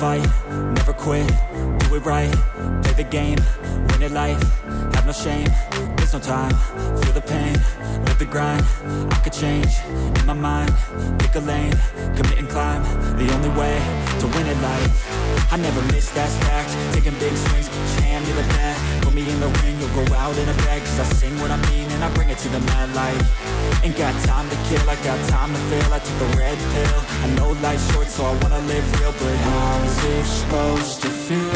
never quit, do it right Play the game, win it life Have no shame, there's no time Feel the pain, live the grind I could change, in my mind Pick a lane, commit and climb The only way to win at life. I never miss, that's fact Taking big swings, hand to the bat Put me in the ring, you'll go out in a bag I sing what I mean and I bring it to the mad light. Ain't got time to kill, I got time to feel. I took a red pill. I know life's short so I wanna live real But how's it supposed to feel?